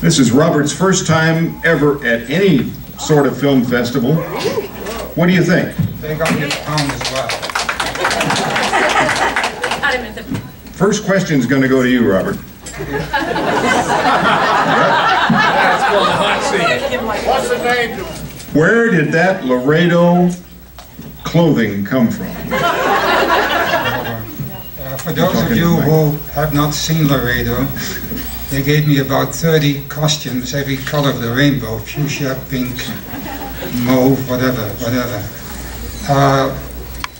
This is Robert's first time ever at any sort of film festival. What do you think? They got me a pound as well. First question is going to go to you, Robert. What's the name? Where did that Laredo clothing come from? For those of you who have not seen Laredo, they gave me about 30 costumes, every color of the rainbow, fuchsia, pink, mauve, whatever, whatever. Uh,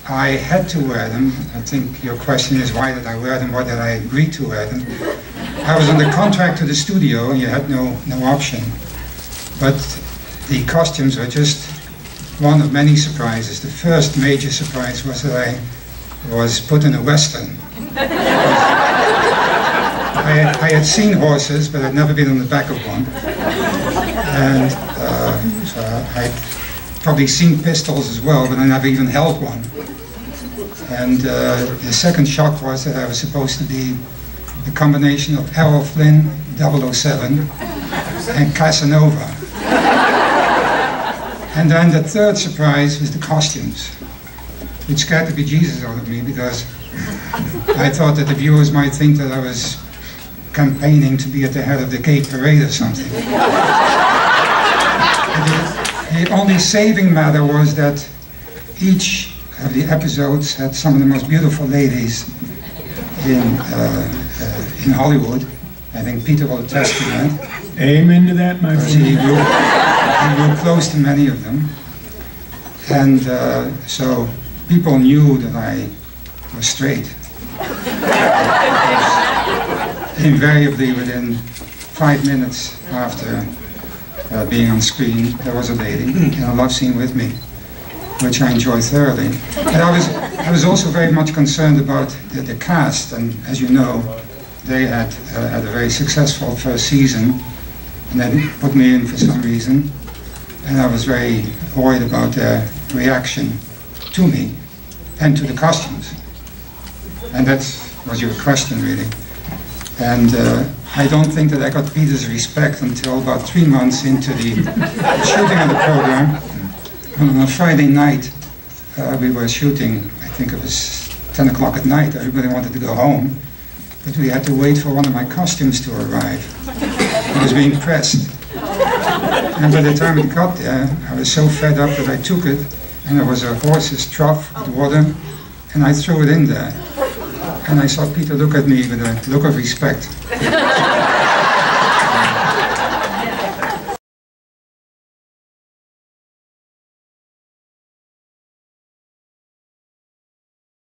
I had to wear them. I think your question is why did I wear them? Why did I agree to wear them? I was under contract to the studio and you had no, no option. But the costumes were just one of many surprises. The first major surprise was that I was put in a Western. I had, I had seen horses, but I'd never been on the back of one. And uh, so I'd probably seen pistols as well, but I never even held one. And uh, the second shock was that I was supposed to be the combination of Errol Flynn, 007, and Casanova. And then the third surprise was the costumes, which scared the bejesus out of me because I thought that the viewers might think that I was campaigning to be at the head of the gay parade or something. the, the only saving matter was that each of the episodes had some of the most beautiful ladies in, uh, uh, in Hollywood. I think Peter will attest to that. Amen to that, my Because he friend. grew, he grew close to many of them. And uh, so people knew that I was straight. Invariably, within five minutes after uh, being on screen, there was a lady in a love scene with me, which I enjoyed thoroughly. And I was, I was also very much concerned about the, the cast, and as you know, they had uh, had a very successful first season, and they put me in for some reason, and I was very worried about their reaction to me and to the costumes. And that was your question, really. And uh, I don't think that I got Peter's respect until about three months into the shooting of the program. And on a Friday night, uh, we were shooting, I think it was 10 o'clock at night. Everybody wanted to go home. But we had to wait for one of my costumes to arrive. It was being pressed. And by the time it got there, I was so fed up that I took it, and there was a horse's trough with water, and I threw it in there. And I saw Peter look at me with a look of respect.